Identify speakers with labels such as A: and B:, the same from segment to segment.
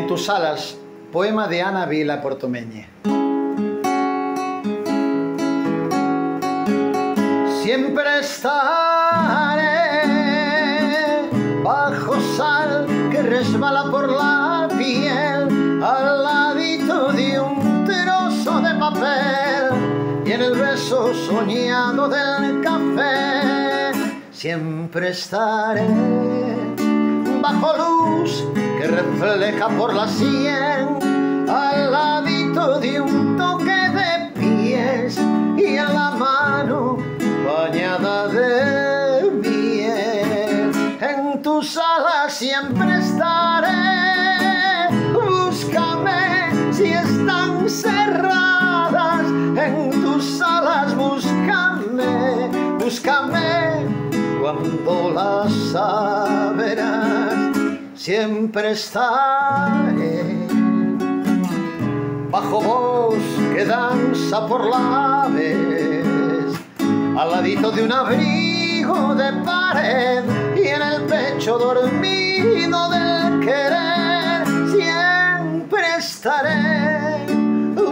A: En tus alas, poema de Ana Vila Portomeñe. Siempre estaré bajo sal que resbala por la piel al ladito de un trozo de papel y en el beso soñado del café siempre estaré bajo luz que refleja por la sien al ladito de un toque de pies y en la mano bañada de miel. En tus alas siempre estaré, búscame si están cerradas. En tus alas búscame, búscame cuando las abras. Siempre estaré bajo voz que danza por la vez al ladito de un abrigo de pared y en el pecho dormido del querer siempre estaré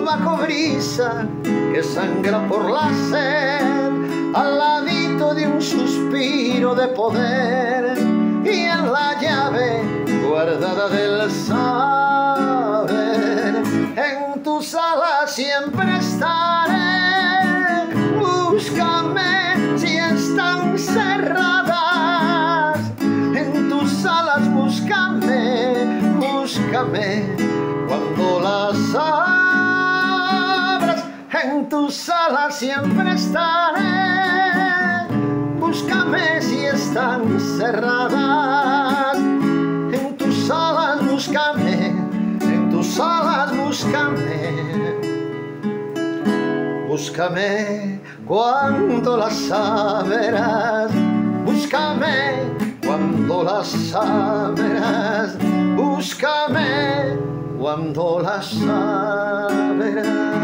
A: bajo brisa que sangra por la sed al ladito de un suspiro de poder guardada del saber en tus alas siempre estaré búscame si están cerradas. En tus alas búscame, búscame cuando las abras. En tus alas siempre estaré. Búscame si están cerradas. Búscame. Cuando las abras, búscame cuando las abras, búscame cuando las abras.